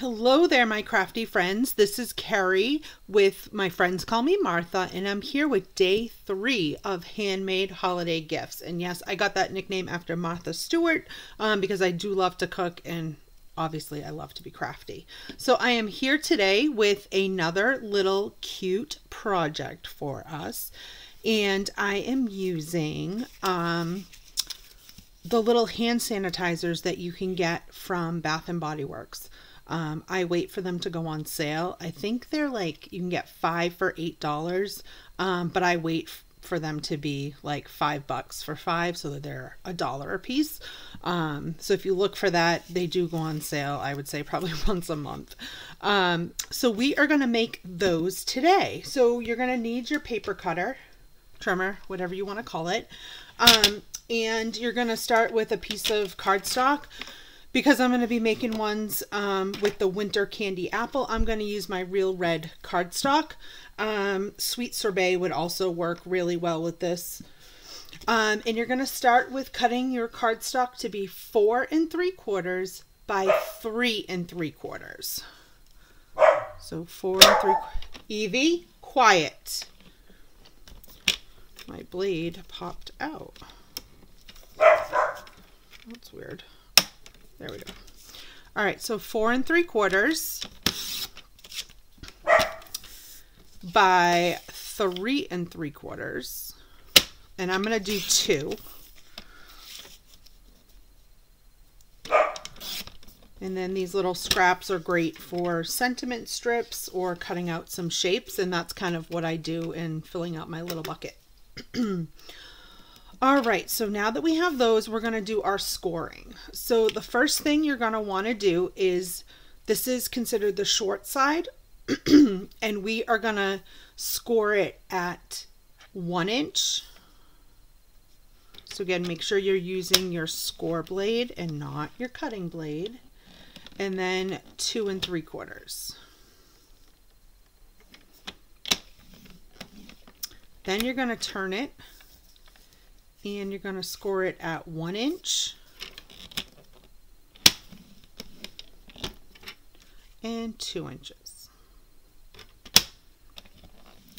Hello there, my crafty friends. This is Carrie with My Friends Call Me Martha, and I'm here with day three of handmade holiday gifts. And yes, I got that nickname after Martha Stewart um, because I do love to cook and obviously I love to be crafty. So I am here today with another little cute project for us. And I am using um, the little hand sanitizers that you can get from Bath and Body Works. Um, I wait for them to go on sale. I think they're like you can get five for eight dollars, um, but I wait for them to be like five bucks for five, so that they're a dollar a piece. Um, so if you look for that, they do go on sale. I would say probably once a month. Um, so we are going to make those today. So you're going to need your paper cutter, trimmer, whatever you want to call it, um, and you're going to start with a piece of cardstock because I'm going to be making ones um, with the winter candy apple, I'm going to use my real red cardstock. Um, sweet sorbet would also work really well with this. Um, and you're going to start with cutting your cardstock to be four and three quarters by three and three quarters. So four and three. Evie, quiet. My blade popped out. That's weird. There we go. All right, so four and three quarters by three and three quarters. And I'm going to do two. And then these little scraps are great for sentiment strips or cutting out some shapes. And that's kind of what I do in filling out my little bucket. All right, so now that we have those, we're going to do our scoring. So the first thing you're going to want to do is, this is considered the short side, and we are going to score it at one inch. So again, make sure you're using your score blade and not your cutting blade. And then two and three quarters. Then you're going to turn it and you're going to score it at one inch and two inches.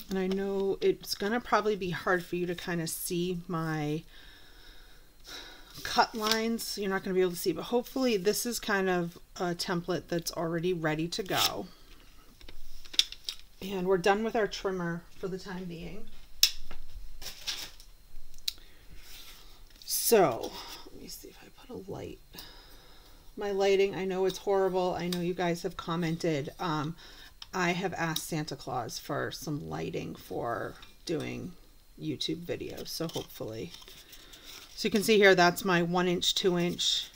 And I know it's going to probably be hard for you to kind of see my cut lines. You're not going to be able to see, but hopefully this is kind of a template that's already ready to go. And we're done with our trimmer for the time being. So let me see if I put a light. My lighting, I know it's horrible. I know you guys have commented. Um, I have asked Santa Claus for some lighting for doing YouTube videos. So hopefully, so you can see here, that's my one inch, two inch.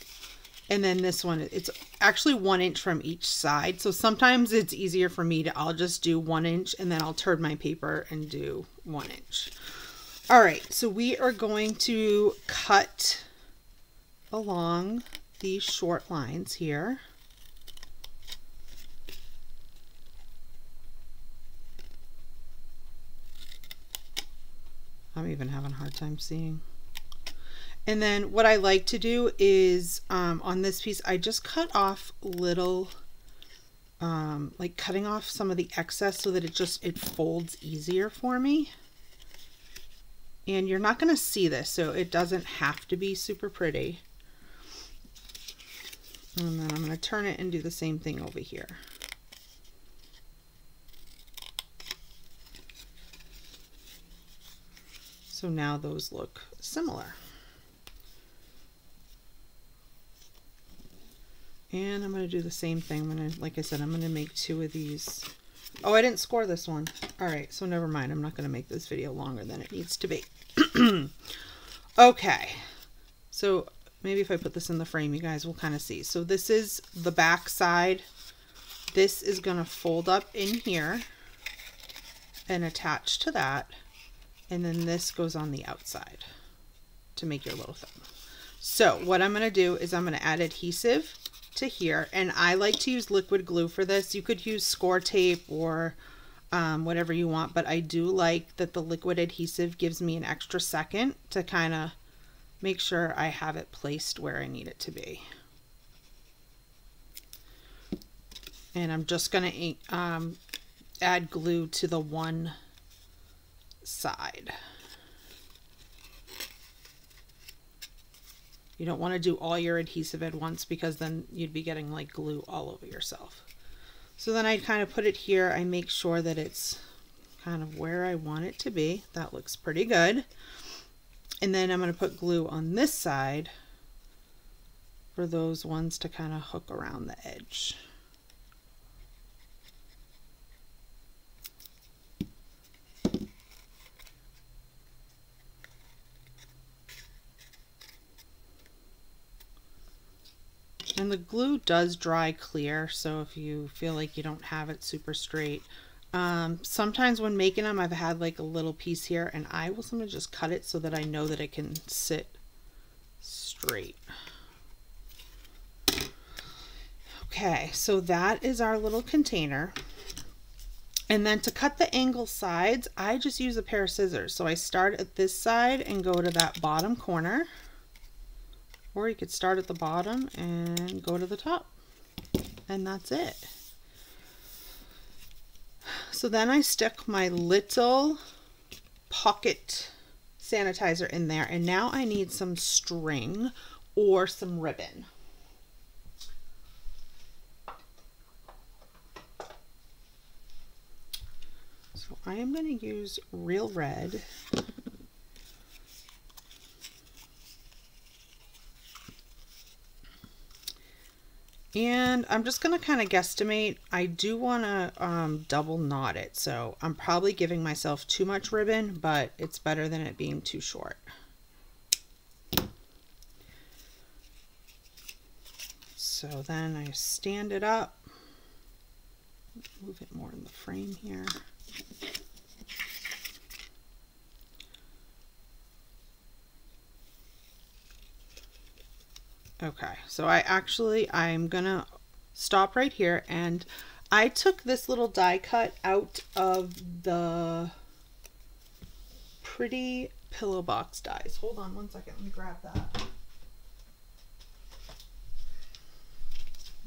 And then this one, it's actually one inch from each side. So sometimes it's easier for me to, I'll just do one inch and then I'll turn my paper and do one inch. All right, so we are going to cut along these short lines here. I'm even having a hard time seeing. And then what I like to do is um, on this piece, I just cut off little, um, like cutting off some of the excess so that it just, it folds easier for me. And you're not going to see this, so it doesn't have to be super pretty. And then I'm going to turn it and do the same thing over here. So now those look similar. And I'm going to do the same thing. I'm going to, like I said, I'm going to make two of these Oh, I didn't score this one. All right, so never mind. I'm not going to make this video longer than it needs to be. okay, so maybe if I put this in the frame, you guys will kind of see. So this is the back side. This is going to fold up in here and attach to that. And then this goes on the outside to make your little thumb. So what I'm going to do is I'm going to add adhesive to here. And I like to use liquid glue for this. You could use score tape or um, whatever you want, but I do like that the liquid adhesive gives me an extra second to kind of make sure I have it placed where I need it to be. And I'm just going to um, add glue to the one side. You don't want to do all your adhesive at once because then you'd be getting like glue all over yourself. So then I kind of put it here. I make sure that it's kind of where I want it to be. That looks pretty good. And then I'm going to put glue on this side for those ones to kind of hook around the edge. And the glue does dry clear, so if you feel like you don't have it super straight. Um, sometimes when making them, I've had like a little piece here, and I will sometimes just cut it so that I know that it can sit straight. Okay, so that is our little container. And then to cut the angle sides, I just use a pair of scissors. So I start at this side and go to that bottom corner. Or you could start at the bottom and go to the top. And that's it. So then I stick my little pocket sanitizer in there. And now I need some string or some ribbon. So I am going to use Real Red. And I'm just going to kind of guesstimate. I do want to um, double knot it. So I'm probably giving myself too much ribbon, but it's better than it being too short. So then I stand it up, move it more in the frame here. Okay, so I actually, I'm gonna stop right here and I took this little die cut out of the pretty pillow box dies. Hold on one second, let me grab that.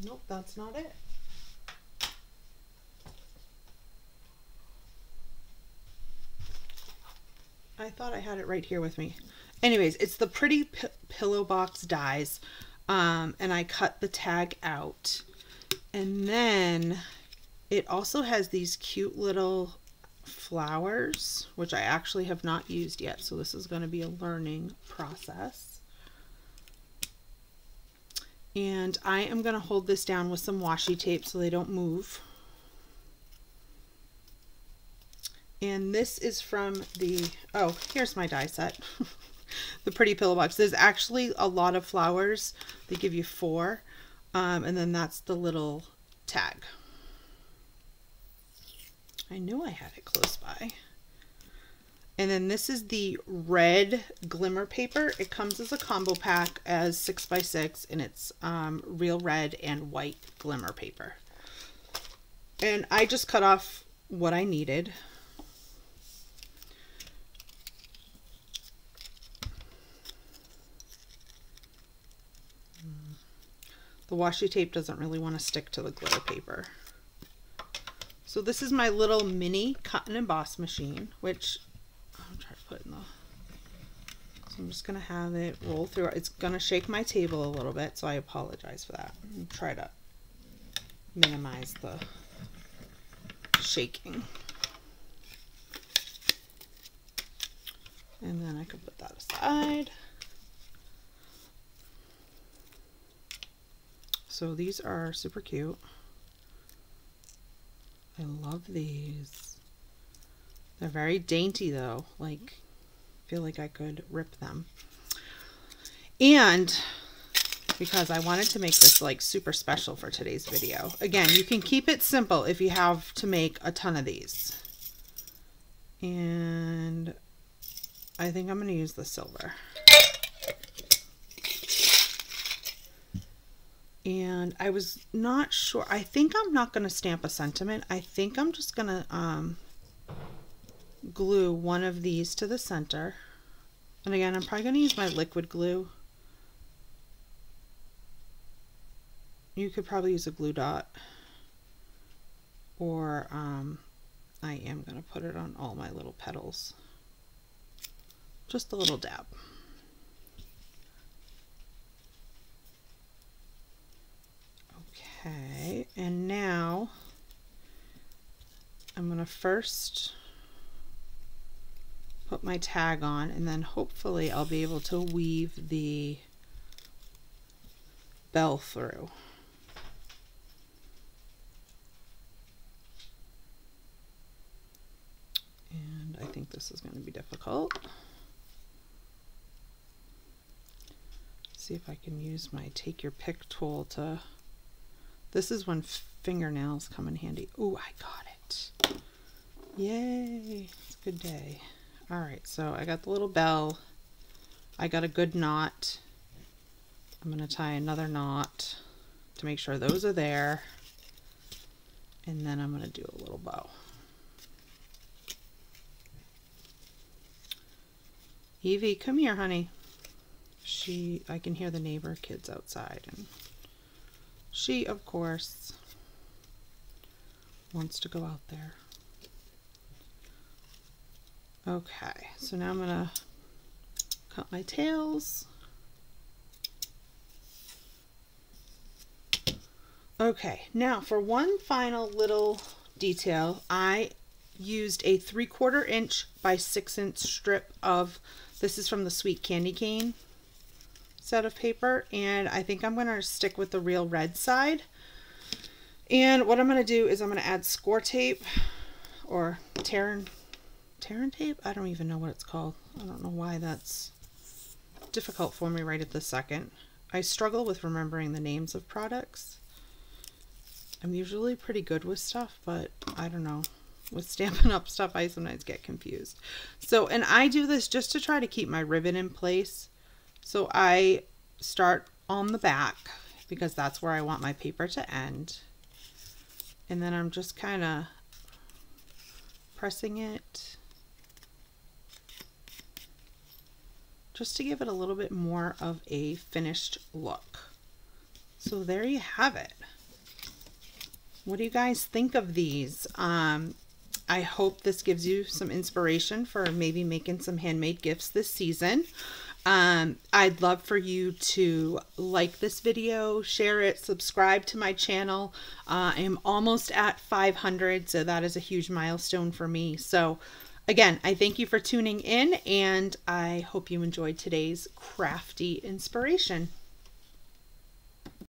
Nope, that's not it. I thought I had it right here with me. Anyways, it's the pretty pillow box dies um, and I cut the tag out. And then it also has these cute little flowers, which I actually have not used yet. So this is going to be a learning process. And I am going to hold this down with some washi tape so they don't move. And this is from the, oh, here's my die set. the pretty pillow box. There's actually a lot of flowers. They give you four. Um, and then that's the little tag. I knew I had it close by. And then this is the red glimmer paper. It comes as a combo pack as six by six and it's um, real red and white glimmer paper. And I just cut off what I needed. The washi tape doesn't really want to stick to the glitter paper. So this is my little mini cut and emboss machine, which I'm trying to put in the, so I'm just going to have it roll through. It's going to shake my table a little bit, so I apologize for that. And try to minimize the shaking. And then I can put that aside. So these are super cute. I love these. They're very dainty though. Like, feel like I could rip them. And because I wanted to make this like super special for today's video. Again, you can keep it simple if you have to make a ton of these. And I think I'm going to use the silver. And I was not sure. I think I'm not going to stamp a sentiment. I think I'm just going to um, glue one of these to the center. And again, I'm probably going to use my liquid glue. You could probably use a glue dot. or um, I am going to put it on all my little petals. Just a little dab. Okay, and now I'm going to first put my tag on and then hopefully I'll be able to weave the bell through. And I think this is going to be difficult. See if I can use my take your pick tool to, this is when fingernails come in handy. Oh, I got it. Yay, it's a good day. All right, so I got the little bell. I got a good knot. I'm going to tie another knot to make sure those are there. And then I'm going to do a little bow. Evie, come here, honey. She, I can hear the neighbor kids outside. And she, of course, wants to go out there. Okay, so now I'm going to cut my tails. Okay, now for one final little detail, I used a three quarter inch by six inch strip of, this is from the Sweet Candy Cane set of paper, and I think I'm going to stick with the real red side. And what I'm going to do is I'm going to add score tape or Terran Terran tape? I don't even know what it's called. I don't know why that's difficult for me right at the second. I struggle with remembering the names of products. I'm usually pretty good with stuff, but I don't know. With Stampin' Up stuff, I sometimes get confused. So, and I do this just to try to keep my ribbon in place. So I start on the back because that's where I want my paper to end. And then I'm just kind of pressing it just to give it a little bit more of a finished look. So there you have it. What do you guys think of these? Um, I hope this gives you some inspiration for maybe making some handmade gifts this season. Um, I'd love for you to like this video, share it, subscribe to my channel. Uh, I am almost at 500, so that is a huge milestone for me. So Again, I thank you for tuning in and I hope you enjoyed today's crafty inspiration.